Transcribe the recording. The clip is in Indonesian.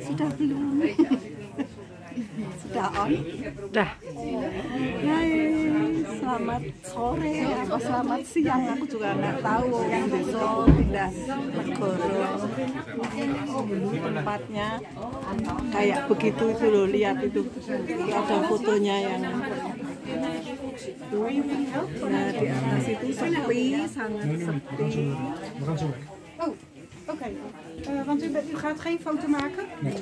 Sudah belum? Sudah on? Dah. Hai, selamat sore atau selamat siang aku juga nggak tahu yang besok pindah negoro tempatnya kayak begitu itu loh lihat itu ada fotonya yang nah di atas itu sepi sangat sepi Oké, eh, want u, u, gaat geen foto maken? Nee.